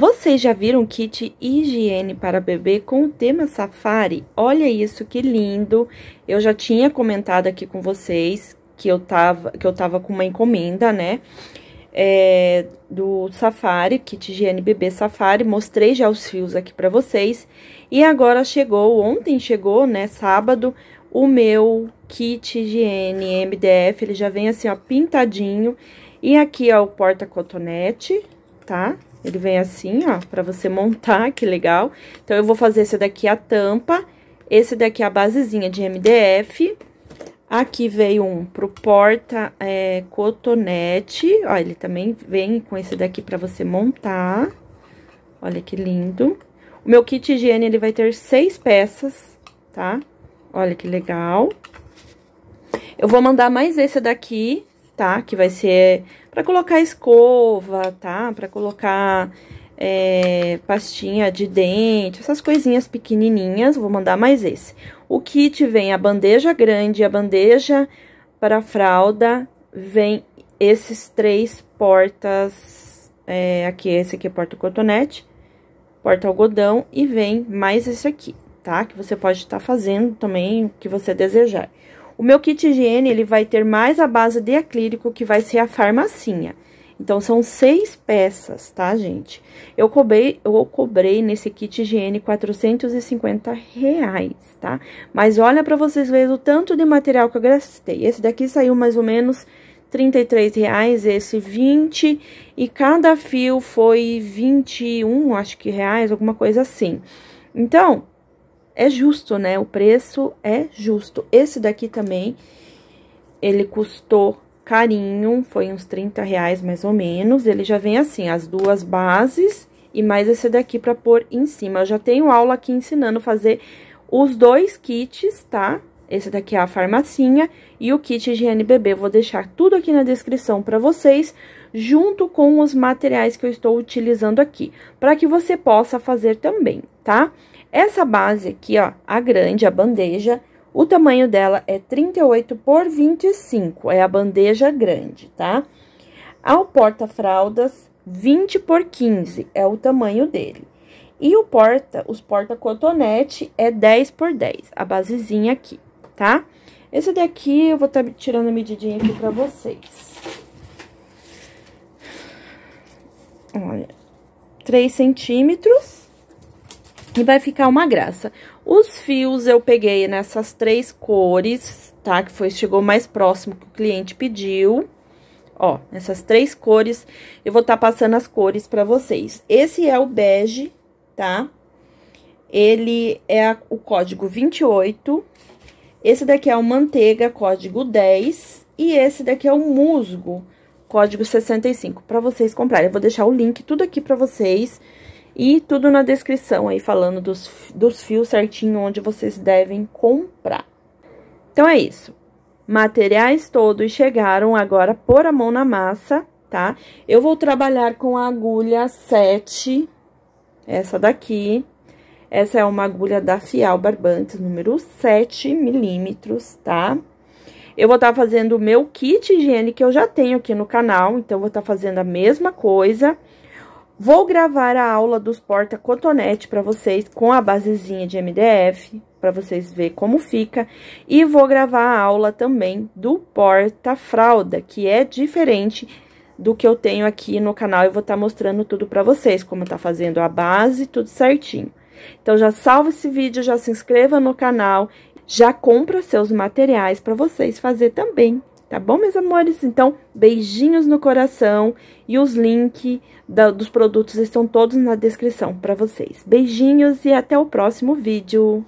Vocês já viram kit higiene para bebê com o tema safari? Olha isso, que lindo! Eu já tinha comentado aqui com vocês que eu tava, que eu tava com uma encomenda, né? É, do Safari, kit higiene bebê Safari, mostrei já os fios aqui para vocês. E agora chegou, ontem chegou, né, sábado, o meu kit higiene MDF, ele já vem assim, ó, pintadinho. E aqui, ó, o porta-cotonete, tá? Ele vem assim, ó, pra você montar, que legal. Então, eu vou fazer esse daqui a tampa, esse daqui a basezinha de MDF. Aqui veio um pro porta é, cotonete, ó, ele também vem com esse daqui pra você montar. Olha que lindo. O meu kit higiene, ele vai ter seis peças, tá? Olha que legal. Eu vou mandar mais esse daqui, tá? Que vai ser para colocar escova, tá? Para colocar é, pastinha de dente, essas coisinhas pequenininhas, vou mandar mais esse. O kit vem a bandeja grande, a bandeja para fralda, vem esses três portas, é, aqui, esse aqui é porta cotonete, porta algodão, e vem mais esse aqui, tá? Que você pode estar tá fazendo também o que você desejar. O meu kit higiene, ele vai ter mais a base de acrílico, que vai ser a farmacinha. Então, são seis peças, tá, gente? Eu cobrei, eu cobrei nesse kit higiene 450 reais, tá? Mas olha pra vocês verem o tanto de material que eu gastei. Esse daqui saiu mais ou menos 33 reais, esse 20, e cada fio foi 21, acho que reais, alguma coisa assim. Então, é justo, né? O preço é justo. Esse daqui também, ele custou carinho, foi uns 30 reais mais ou menos. Ele já vem assim, as duas bases e mais esse daqui pra pôr em cima. Eu já tenho aula aqui ensinando a fazer os dois kits, tá? Esse daqui é a farmacinha e o kit higiene bebê. Eu vou deixar tudo aqui na descrição para vocês, junto com os materiais que eu estou utilizando aqui, para que você possa fazer também, tá? Essa base aqui, ó, a grande, a bandeja, o tamanho dela é 38 por 25, é a bandeja grande, tá? Ao porta-fraldas, 20 por 15 é o tamanho dele. E o porta, os porta-cotonete é 10 por 10, a basezinha aqui, tá? Esse daqui eu vou estar tá tirando a medidinha aqui pra vocês. Olha, 3 centímetros e vai ficar uma graça. Os fios eu peguei nessas três cores, tá? Que foi, chegou mais próximo que o cliente pediu. Ó, essas três cores, eu vou estar tá passando as cores pra vocês. Esse é o bege, tá? Ele é a, o código 28. Esse daqui é o manteiga, código 10. E esse daqui é o musgo, código 65, pra vocês comprarem. Eu vou deixar o link tudo aqui pra vocês e tudo na descrição aí, falando dos, dos fios certinho onde vocês devem comprar. Então, é isso. Materiais todos chegaram agora por a mão na massa, tá? Eu vou trabalhar com a agulha 7, essa daqui. Essa é uma agulha da Fial Barbantes, número 7 milímetros, tá? Eu vou estar tá fazendo o meu kit higiene que eu já tenho aqui no canal, então, vou estar tá fazendo a mesma coisa. Vou gravar a aula dos porta-cotonete para vocês com a basezinha de MDF, para vocês verem como fica. E vou gravar a aula também do porta-fralda, que é diferente do que eu tenho aqui no canal. Eu vou estar tá mostrando tudo para vocês, como tá fazendo a base, tudo certinho. Então, já salva esse vídeo, já se inscreva no canal, já compra seus materiais para vocês fazer também, Tá bom, meus amores? Então, beijinhos no coração e os links dos produtos estão todos na descrição para vocês. Beijinhos e até o próximo vídeo.